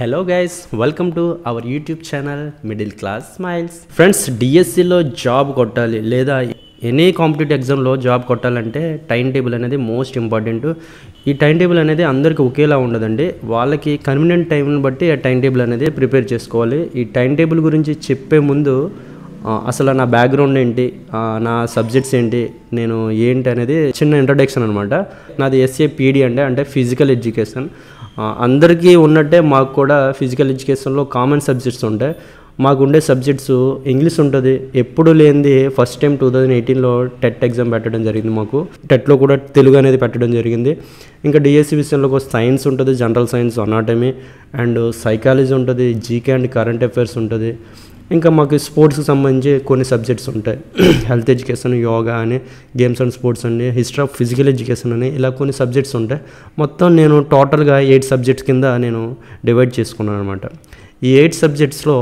Hello guys welcome to our YouTube channel middle class smiles friends డిఎస్సిలో job కొట్టాలి లేదా any competitive ఎగ్జామ్లో job కొట్టాలంటే టైం టేబుల్ అనేది మోస్ట్ ఇంపార్టెంట్ ఈ టైం టేబుల్ అనేది అందరికీ ఒకేలా ఉండదండి. వాళ్ళకి కన్వీనియంట్ టైంని బట్టి ఆ టైం టేబుల్ అనేది ప్రిపేర్ చేసుకోవాలి. ఈ టైం టేబుల్ గురించి చెప్పే ముందు అసలు నా బ్యాక్గ్రౌండ్ ఏంటి నా సబ్జెక్ట్స్ ఏంటి నేను ఏంటి అనేది చిన్న ఇంట్రడక్షన్ అనమాట నాది ఎస్ఏ పీడీ అంటే అంటే ఫిజికల్ ఎడ్యుకేషన్ అందరికీ ఉన్నట్టే మాకు కూడా ఫిజికల్ ఎడ్యుకేషన్లో కామన్ సబ్జెక్ట్స్ ఉంటాయి మాకు ఉండే సబ్జెక్ట్స్ ఇంగ్లీష్ ఉంటుంది. ఎప్పుడు లేనిది ఫస్ట్ టైం టూ థౌజండ్ ఎయిటీన్లో టెట్ ఎగ్జామ్ పెట్టడం జరిగింది మాకు. టెట్లో కూడా తెలుగు అనేది పెట్టడం జరిగింది. ఇంకా డిఎస్సి విషయంలో సైన్స్ ఉంటుంది general science anatomy and psychology ఉంటుంది జీకే అండ్ కరెంట్ అఫైర్స్ ఉంటుంది. ఇంకా మాకు స్పోర్ట్స్కి సంబంధించి కొన్ని సబ్జెక్ట్స్ ఉంటాయి. హెల్త్ ఎడ్యుకేషన్ యోగా అని గేమ్స్ అండ్ స్పోర్ట్స్ అని హిస్టరీ ఆఫ్ ఫిజికల్ ఎడ్యుకేషన్ అని ఇలా కొన్ని సబ్జెక్ట్స్ ఉంటాయి. మొత్తం నేను టోటల్గా ఎయిట్ సబ్జెక్ట్స్ కింద నేను డివైడ్ చేసుకున్నాను అనమాట ఈ ఎయిట్ సబ్జెక్ట్స్లో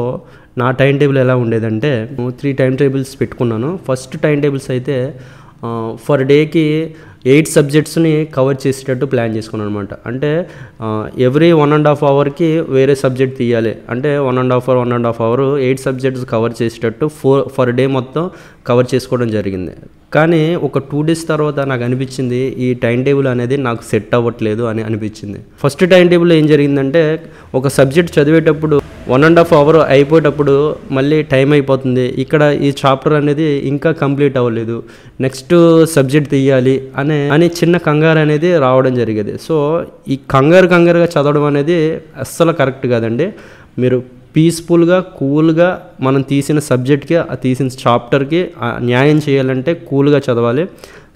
నా టైం టేబుల్ ఎలా ఉండేదంటే త్రీ టైం టేబుల్స్ పెట్టుకున్నాను ఫస్ట్ టైం టేబుల్స్ అయితే ఫర్ డేకి ఎయిట్ సబ్జెక్ట్స్ని కవర్ చేసేటట్టు ప్లాన్ చేసుకున్నాను అనమాట అంటే ఎవ్రీ వన్ అండ్ హాఫ్ అవర్కి వేరే సబ్జెక్ట్ తీయాలి. అంటే one and half hour one and half hour eight subjects cover చేసేటట్టు ఫోర్ ఫర్ డే మొత్తం కవర్ చేసుకోవడం జరిగింది. కానీ ఒక టూ డేస్ తర్వాత నాకు అనిపించింది ఈ టైం టేబుల్ అనేది నాకు సెట్ అవ్వట్లేదు అని అనిపించింది. ఫస్ట్ టైం టేబుల్ ఏం జరిగిందంటే ఒక సబ్జెక్ట్ చదివేటప్పుడు వన్ అండ్ హాఫ్ అవర్ అయిపోయేటప్పుడు మళ్ళీ టైం అయిపోతుంది. ఇక్కడ ఈ చాప్టర్ అనేది ఇంకా కంప్లీట్ అవ్వలేదు. నెక్స్ట్ సబ్జెక్ట్ తీయాలి అనే అని చిన్న కంగారు అనేది రావడం జరిగేది. సో ఈ కంగారు కంగారుగా చదవడం అనేది అస్సలు కరెక్ట్ కాదండి. మీరు పీస్ఫుల్గా కూల్గా మనం తీసిన సబ్జెక్ట్కి ఆ తీసిన చాప్టర్కి న్యాయం చేయాలంటే కూల్గా చదవాలి.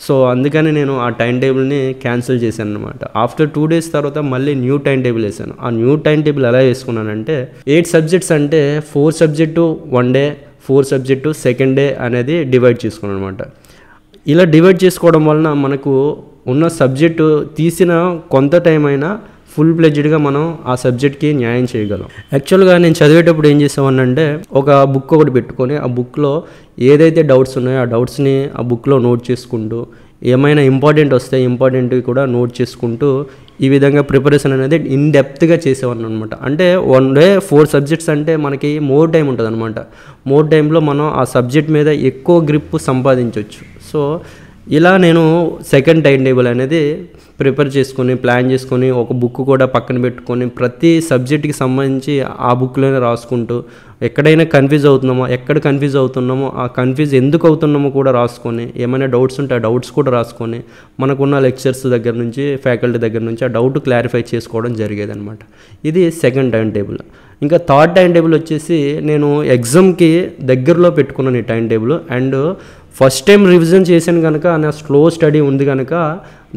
సో అందుకని నేను ఆ టైం టేబుల్ని క్యాన్సిల్ చేశాను అనమాట ఆఫ్టర్ టూ డేస్ తర్వాత మళ్ళీ న్యూ టైం టేబుల్ వేసాను ఆ న్యూ టైం టేబుల్ ఎలా వేసుకున్నానంటే ఎయిట్ సబ్జెక్ట్స్ అంటే four subject one day four subject second day అనేది డివైడ్ చేసుకున్నాను అనమాట ఇలా డివైడ్ చేసుకోవడం వలన మనకు ఉన్న సబ్జెక్టు తీసిన కొంత టైం అయినా ఫుల్ ప్లెజ్డ్గా మనం ఆ సబ్జెక్ట్కి న్యాయం చేయగలం. యాక్చువల్గా నేను చదివేటప్పుడు ఏం చేసామనంటే ఒక బుక్ ఒకటి పెట్టుకొని ఆ బుక్లో ఏదైతే డౌట్స్ ఉన్నాయో ఆ డౌట్స్ని ఆ బుక్లో నోట్ చేసుకుంటూ ఏమైనా ఇంపార్టెంట్ వస్తే ఇంపార్టెంట్ కూడా నోట్ చేసుకుంటూ ఈ విధంగా ప్రిపరేషన్ అనేది ఇన్ డెప్త్గా చేసేవాడిని అనమాట అంటే వన్ డే ఫోర్ సబ్జెక్ట్స్ అంటే మనకి మోర్ టైం ఉంటుంది అనమాట మోర్ టైంలో మనం ఆ సబ్జెక్ట్ మీద ఎక్కువ గ్రిప్ సంపాదించవచ్చు సో ఇలా నేను సెకండ్ టైం టేబుల్ అనేది ప్రిపేర్ చేసుకొని ప్లాన్ చేసుకొని ఒక బుక్ కూడా పక్కన పెట్టుకొని ప్రతి సబ్జెక్ట్కి సంబంధించి ఆ బుక్లోనే రాసుకుంటూ ఎక్కడైనా కన్ఫ్యూజ్ అవుతున్నామో ఎక్కడ కన్ఫ్యూజ్ అవుతున్నామో ఆ కన్ఫ్యూజ్ ఎందుకు అవుతున్నామో కూడా రాసుకొని ఏమైనా డౌట్స్ ఉంటే ఆ డౌట్స్ కూడా రాసుకొని మనకున్న లెక్చర్స్ దగ్గర నుంచి ఫ్యాకల్టీ దగ్గర నుంచి ఆ డౌట్ క్లారిఫై చేసుకోవడం జరిగేది అనమాట ఇది సెకండ్ టైం టేబుల్. ఇంకా థర్డ్ టైం టేబుల్ వచ్చేసి నేను ఎగ్జామ్కి దగ్గరలో పెట్టుకున్నాను ఈ time table. And first time revision చేశాను కనుక నా స్లో స్టడీ ఉంది కనుక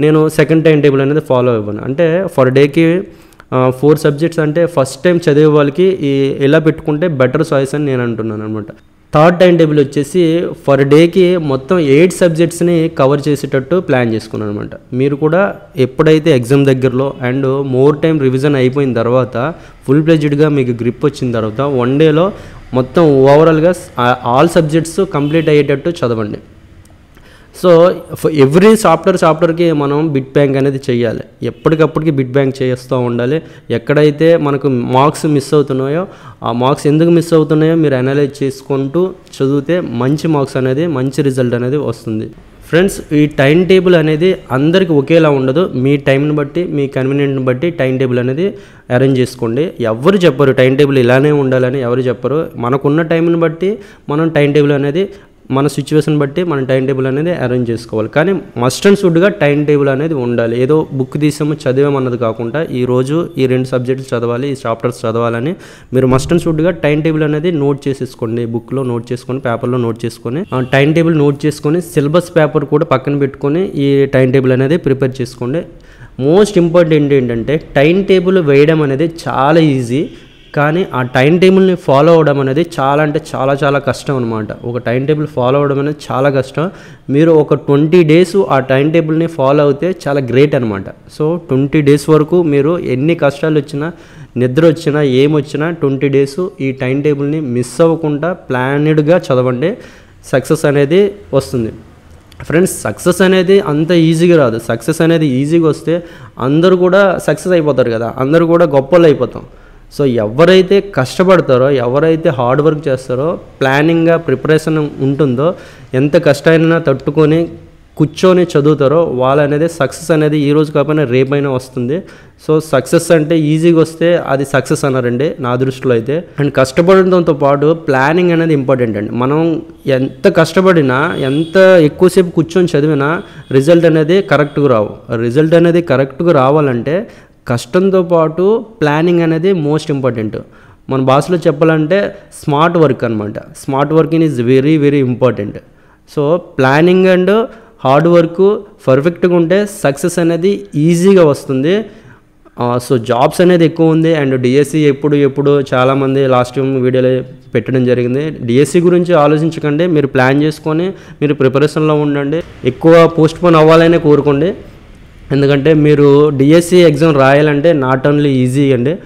నేను సెకండ్ టైం టేబుల్ అనేది ఫాలో అవ్వను. అంటే ఫర్ డేకి ఫోర్ సబ్జెక్ట్స్ అంటే ఫస్ట్ టైం చదివే వాళ్ళకి ఈ ఎలా పెట్టుకుంటే బెటర్ చాయిస్ అని నేను అంటున్నాను అనమాట థర్డ్ టైం టేబుల్ వచ్చేసి ఫర్ డేకి మొత్తం ఎయిట్ సబ్జెక్ట్స్ని కవర్ చేసేటట్టు ప్లాన్ చేసుకున్నాను అనమాట మీరు కూడా ఎప్పుడైతే ఎగ్జామ్ దగ్గరలో అండ్ మోర్ టైం రివిజన్ అయిపోయిన తర్వాత ఫుల్ ప్లెజ్డ్గా మీకు గ్రిప్ వచ్చిన తర్వాత వన్ డేలో మొత్తం ఓవరాల్గా ఆల్ సబ్జెక్ట్స్ కంప్లీట్ అయ్యేటట్టు చదవండి. సో ఎవ్రీ సాఫ్ట్వేర్ సాఫ్ట్వేర్కి మనం బిట్ బ్యాంక్ అనేది చేయాలి. ఎప్పటికప్పటికి బిట్ బ్యాంక్ చేస్తూ ఉండాలి. ఎక్కడైతే మనకు మార్క్స్ మిస్ అవుతున్నాయో ఆ మార్క్స్ ఎందుకు మిస్ అవుతున్నాయో మీరు అనలైజ్ చేసుకుంటూ చదివితే మంచి మార్క్స్ అనేది మంచి రిజల్ట్ అనేది వస్తుంది. ఫ్రెండ్స్ ఈ టైం టేబుల్ అనేది అందరికి ఒకేలా ఉండదు. మీ టైంని బట్టి మీ కన్వీనియంట్ని బట్టి టైం టేబుల్ అనేది అరేంజ్ చేసుకోండి. ఎవరు చెప్పరు టైం టేబుల్ ఇలానే ఉండాలని ఎవరు చెప్పరు. మనకున్న టైంని బట్టి మనం టైం టేబుల్ అనేది మన సిచ్యువేషన్ బట్టి మన టైం టేబుల్ అనేది అరేంజ్ చేసుకోవాలి. కానీ మస్ట్ అండ్ షుడ్గా టైం టేబుల్ అనేది ఉండాలి. ఏదో బుక్ తీసాము చదివామన్నది కాకుండా ఈ రోజు ఈ రెండు సబ్జెక్ట్స్ చదవాలి ఈ చాప్టర్స్ చదవాలని మీరు మస్ట్ అండ్ షుడ్గా టైం టేబుల్ అనేది నోట్ చేసేసుకోండి. బుక్లో నోట్ చేసుకొని పేపర్లో నోట్ చేసుకొని టైం టేబుల్ నోట్ చేసుకొని సిలబస్ పేపర్ కూడా పక్కన పెట్టుకొని ఈ టైం టేబుల్ అనేది ప్రిపేర్ చేసుకోండి. మోస్ట్ ఇంపార్టెంట్ ఏంటంటే టైం టేబుల్ వేయడం అనేది చాలా ఈజీ కానీ ఆ టైం టేబుల్ని ఫాలో అవ్వడం అనేది చాలా అంటే చాలా చాలా కష్టం అనమాట ఒక టైం టేబుల్ ఫాలో అవ్వడం అనేది చాలా కష్టం. మీరు ఒక ట్వంటీ డేస్ ఆ టైం టేబుల్ని ఫాలో అవుతే చాలా గ్రేట్ అనమాట సో ట్వంటీ డేస్ వరకు మీరు ఎన్ని కష్టాలు వచ్చినా నిద్ర వచ్చినా ఏమొచ్చినా ట్వంటీ డేస్ ఈ టైం టేబుల్ని మిస్ అవ్వకుండా ప్లానెడ్గా చదవండి. సక్సెస్ అనేది వస్తుంది. ఫ్రెండ్స్ సక్సెస్ అనేది అంత ఈజీగా రాదు. సక్సెస్ అనేది ఈజీగా వస్తే అందరూ కూడా సక్సెస్ అయిపోతారు కదా. అందరూ కూడా గొప్పలు అయిపోతాం. సో ఎవరైతే కష్టపడతారో ఎవరైతే హార్డ్ వర్క్ చేస్తారో ప్లానింగ్గా ప్రిపరేషన్ ఉంటుందో ఎంత కష్టమైనా తట్టుకొని కూర్చొని చదువుతారో వాళ్ళు అనేది సక్సెస్ అనేది ఈ రోజు కాకపోయినా రేపైనా వస్తుంది. సో సక్సెస్ అంటే ఈజీగా వస్తే అది సక్సెస్ అన్నారండి నా దృష్టిలో అయితే. అండ్ కష్టపడడంతో పాటు ప్లానింగ్ అనేది ఇంపార్టెంట్ అండి. మనం ఎంత కష్టపడినా ఎంత ఎక్కువసేపు కూర్చొని చదివినా రిజల్ట్ అనేది కరెక్ట్గా రావు. రిజల్ట్ అనేది కరెక్ట్గా రావాలంటే కష్టంతో పాటు ప్లానింగ్ అనేది మోస్ట్ ఇంపార్టెంట్. మన భాషలో చెప్పాలంటే స్మార్ట్ వర్క్ అనమాట smart working is very very important. So planning and hard work పర్ఫెక్ట్గా ఉంటే సక్సెస్ అనేది ఈజీగా వస్తుంది. సో జాబ్స్ అనేది ఎక్కువ ఉంది. అండ్ డిఎస్సి ఎప్పుడు ఎప్పుడు చాలామంది లాస్ట్ టైం వీడియోలో పెట్టడం జరిగింది. డిఎస్సి గురించి ఆలోచించకండి. మీరు ప్లాన్ చేసుకొని మీరు ప్రిపరేషన్లో ఉండండి. ఎక్కువ పోస్ట్ పోన్ అవ్వాలనే కోరుకోండి. ఎందుకంటే మీరు డిఎస్సి ఎగ్జామ్ రాయాలంటే నాట్ ఓన్లీ ఈజీ అండి.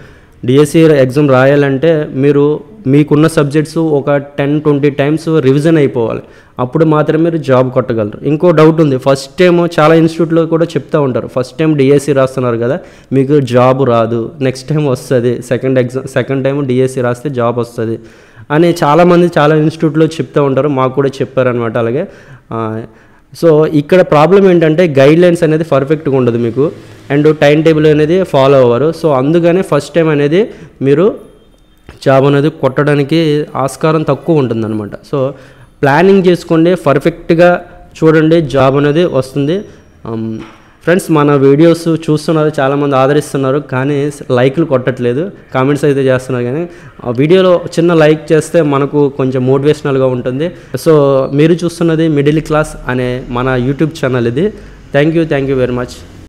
డిఎస్సి ఎగ్జామ్ రాయాలంటే మీరు మీకున్న సబ్జెక్ట్స్ ఒక టెన్ ట్వంటీ టైమ్స్ రివిజన్ అయిపోవాలి. అప్పుడు మాత్రమే మీరు జాబ్ కొట్టగలరు. ఇంకో డౌట్ ఉంది. ఫస్ట్ టైం చాలా ఇన్స్టిట్యూట్లో కూడా చెప్తూ ఉంటారు. ఫస్ట్ టైం డిఎస్సి రాస్తున్నారు కదా మీకు జాబ్ రాదు. నెక్స్ట్ టైం వస్తుంది. Second exam second time DSC రాస్తే జాబ్ వస్తుంది. అని చాలామంది చాలా ఇన్స్టిట్యూట్లో చెప్తూ ఉంటారు. మాకు కూడా చెప్పారనమాట అలాగే సో ఇక్కడ ప్రాబ్లం ఏంటంటే గైడ్ లైన్స్ అనేది పర్ఫెక్ట్గా ఉండదు మీకు. అండ్ టైం టేబుల్ అనేది ఫాలో అవ్వరు. సో అందుకనే ఫస్ట్ టైం అనేది మీరు జాబ్ అనేది కొట్టడానికి ఆస్కారం తక్కువ ఉంటుందన్నమాట. సో ప్లానింగ్ చేసుకోండి పర్ఫెక్ట్గా చూడండి జాబ్ అనేది వస్తుంది. Um, ఫ్రెండ్స్ మన వీడియోస్ చూస్తున్నారు చాలామంది ఆదరిస్తున్నారు కానీ లైక్లు కొట్టట్లేదు. కామెంట్స్ అయితే చేస్తున్నారు కానీ ఆ వీడియోలో చిన్న లైక్ చేస్తే మనకు కొంచెం మోటివేషనల్గా ఉంటుంది. సో మీరు చూస్తున్నది మిడిల్ క్లాస్ అనే మన యూట్యూబ్ ఛానల్ ఇది. Thank you thank you very much